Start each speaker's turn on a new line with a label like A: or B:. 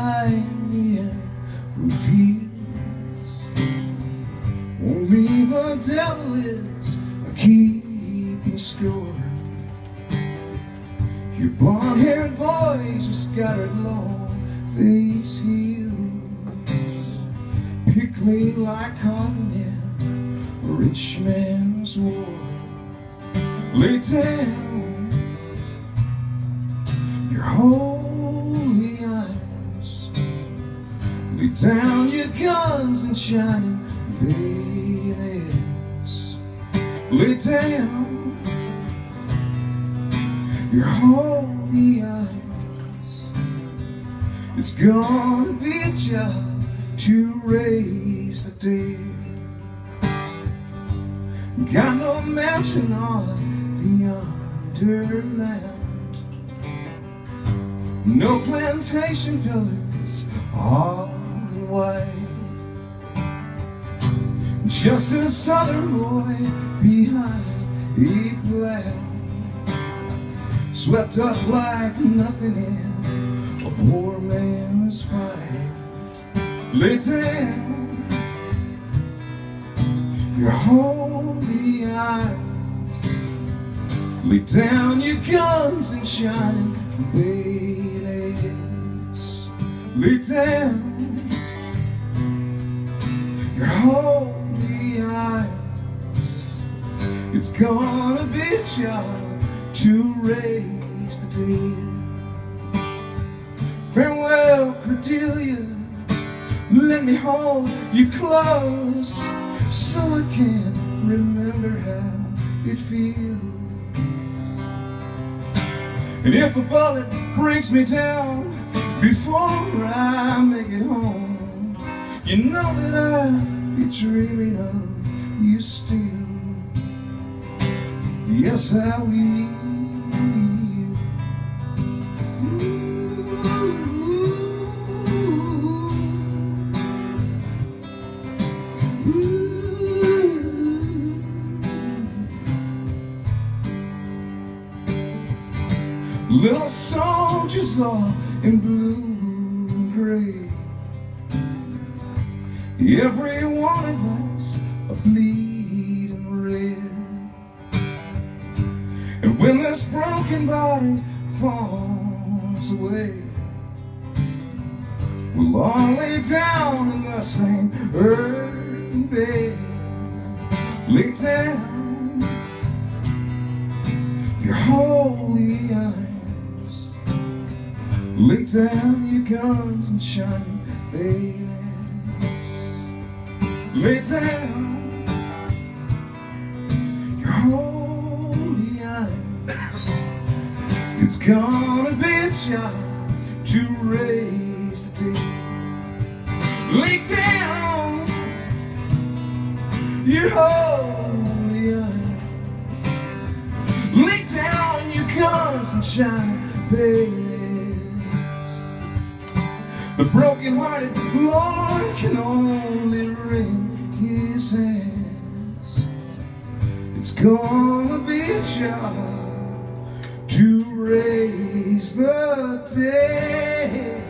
A: behind me reveals only the devil is keeping score. Your blonde-haired boys are scattered long face heels, pick me like cotton in a rich man's war. Lay down down your guns and shining bayonets. Lay down your holy irons. It's gonna be a job to raise the dead. Got no mansion on the underland. No plantation pillars all white. Just a southern boy behind a black. Swept up like nothing in. A poor man's fight Lay down. Your holy irons Lay down your guns and shining bayonets Lay down holy irons It's gonna be job to raise the dead. Farewell, Cordelia, let me hold you close so I can remember how it feels. And if a bullet brings me down before I make it home, you know that I'll be dreaming of you still. Yes, I will. Little soldiers all in blue and gray Every one of us a bleeding red. And when this broken body falls away We'll all lay down in the same earthen bed. Lay down your holy irons. Lay down your guns and shine bayonets Lay down. Your holy irons. It's gonna be a job to raise the dead. Lay down. Your holy irons. Lay down your guns and shine bayonets The broken-hearted Lord can only wring his hands It's gonna be a job to raise the dead